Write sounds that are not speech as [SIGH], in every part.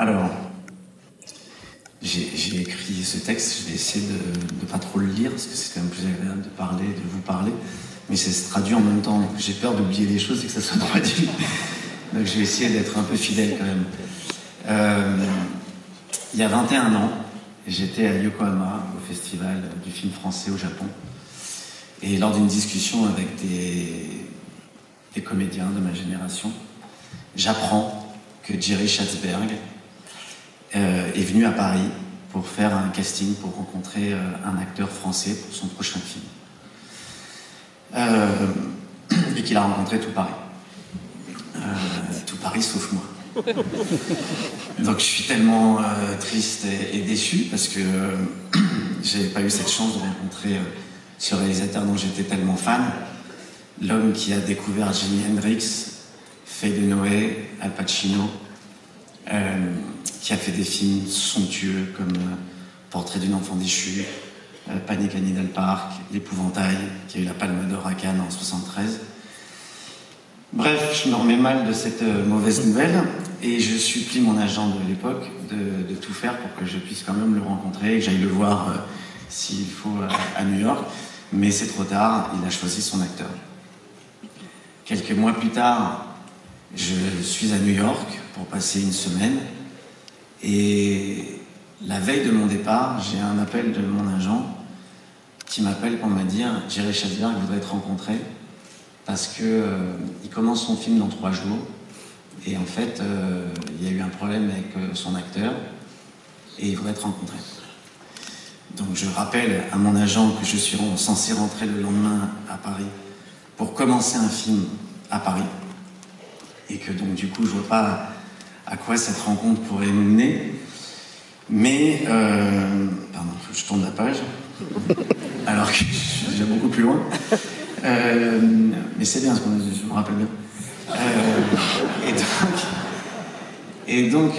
Alors, j'ai écrit ce texte, je vais essayer de ne pas trop le lire, parce que c'est quand même plus agréable de parler, de vous parler, mais c'est se traduit en même temps. J'ai peur d'oublier des choses et que ça soit [LAUGHS] traduit. Donc je vais essayer d'être un peu fidèle quand même. Euh, il y a 21 ans, j'étais à Yokohama, au festival du film français au Japon, et lors d'une discussion avec des, des comédiens de ma génération, j'apprends que Jerry Schatzberg, est venu à Paris pour faire un casting, pour rencontrer euh, un acteur français pour son prochain film. Euh, [CLEARS THROAT] et qu'il a rencontré tout Paris. tout Paris sauf moi. [LAUGHS] Donc je suis tellement triste et, déçu parce que [CLEARS THROAT] j'avais pas eu cette chance de rencontrer ce réalisateur dont j'étais tellement fan. L'homme qui a découvert Jimi Hendrix, Faye de Noé, Al Pacino, euh, qui a fait des films somptueux comme euh, Portrait d'une enfant déchue, euh, Panique à Needle Park, L'épouvantail, qui a eu la Palme d'Or à Cannes en 73. Bref, je me remets mal de cette mauvaise nouvelle et je supplie mon agent de l'époque de, tout faire pour que je puisse quand même le rencontrer et que j'aille le voir s'il faut à New York. Mais c'est trop tard, il a choisi son acteur. Quelques mois plus tard, je suis à New York pour passer une semaine et la veille de mon départ, j'ai un appel de mon agent qui m'appelle pour me dire Jerry Chadwick voudrait être rencontré parce que euh, il commence son film dans trois jours et en fait euh, il y a eu un problème avec euh, son acteur et il voudrait être rencontré. Donc je rappelle à mon agent que je suis censé rentrer le lendemain à Paris pour commencer un film à Paris et que donc du coup je vois pas à quoi cette rencontre pourrait nous mener. Mais, euh, pardon, je tourne la page, [LAUGHS] alors que je suis déjà beaucoup plus loin. Euh, mais c'est bien ce qu'on je me rappelle bien. Euh, et donc, et donc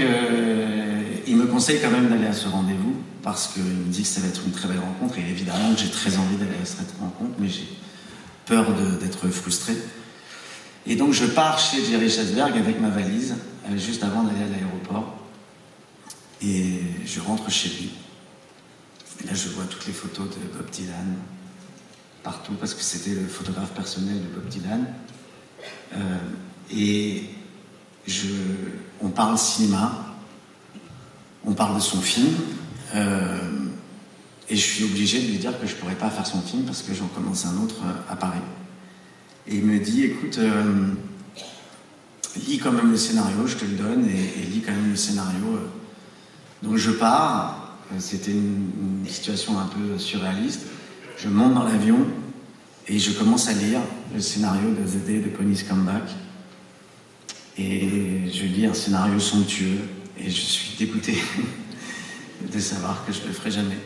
il me conseille quand même d'aller à ce rendez-vous parce qu'il me dit que ça va être une très belle rencontre et évidemment j'ai très envie d'aller à cette rencontre, mais j'ai peur d'être frustré. Et donc je pars chez Jerry Schatzberg avec ma valise, euh, juste avant d'aller à l'aéroport. Et je rentre chez lui. Et là je vois toutes les photos de Bob Dylan, partout, parce que c'était le photographe personnel de Bob Dylan. Euh, et on parle cinéma, on parle de son film. Euh, et je suis obligé de lui dire que je ne pourrais pas faire son film parce que j'en commence un autre à Paris. Il me dit, écoute, euh, lis quand même le scénario, je te le donne, et, lis quand même le scénario. Donc je pars, c'était une, situation un peu surréaliste, je monte dans l'avion et je commence à lire le scénario de Day de Pony's Comeback. Et je lis un scénario somptueux et je suis dégoûté [LAUGHS] de savoir que je ne le ferai jamais.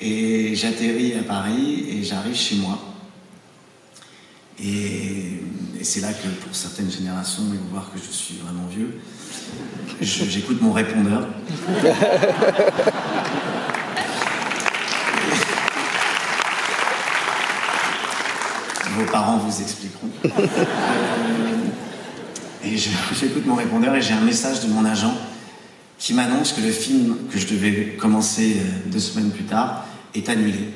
Et j'atterris à Paris et j'arrive chez moi. Et, c'est là que pour certaines générations, ils vont voir que je suis vraiment vieux. J'écoute mon répondeur. [LAUGHS] Vos parents vous expliqueront. Et j'écoute mon répondeur et j'ai un message de mon agent qui m'annonce que le film que je devais commencer euh, deux semaines plus tard est annulé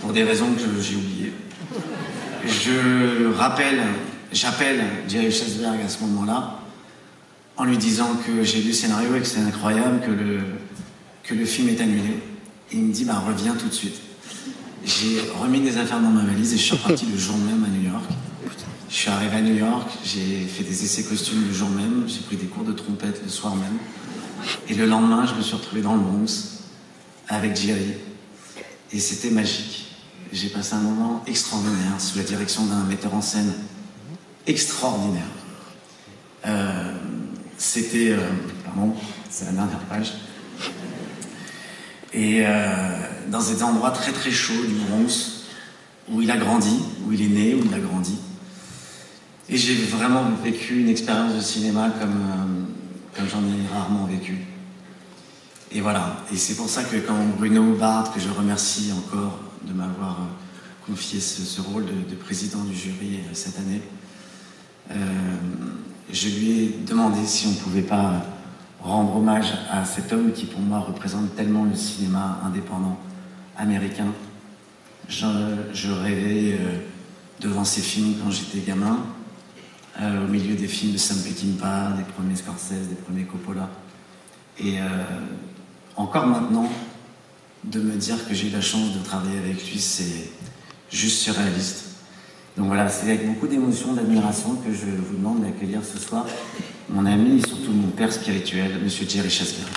pour des raisons que j'ai oubliées je rappelle, j'appelle Jerry Schasberg à ce moment-là, en lui disant que j'ai lu le scénario et que c'est incroyable, que le, que le film est annulé. Il me dit, bah reviens tout de suite. J'ai remis des affaires dans ma valise et je suis reparti le jour même à New York. Je suis arrivé à New York, j'ai fait des essais costumes le jour même, j'ai pris des cours de trompette le soir même. Et le lendemain, je me suis retrouvé dans le Bronx avec Jerry. Et c'était magique j'ai passé un moment extraordinaire sous la direction d'un metteur en scène extraordinaire. Euh, c'était, euh, pardon, c'est la dernière page. Et euh, dans des endroits très très chauds du Bronx, où il a grandi, où il est né, où il a grandi. Et j'ai vraiment vécu une expérience de cinéma comme, comme j'en ai rarement vécu. Et voilà. Et c'est pour ça que quand Bruno Barthes, que je remercie encore de m'avoir euh, confié ce, rôle de, président du jury euh, cette année. Euh, je lui ai demandé si on ne pouvait pas rendre hommage à cet homme qui pour moi représente tellement le cinéma indépendant américain. Je, rêvais devant ces films quand j'étais gamin, au milieu des films de Sam Peckinpah, des premiers Scorsese, des premiers Coppola. Et encore maintenant, de me dire que j'ai eu la chance de travailler avec lui, c'est juste surréaliste. Donc voilà, c'est avec beaucoup d'émotion, d'admiration que je vous demande d'accueillir ce soir mon ami et surtout mon père spirituel, Monsieur Jerry Chasberg.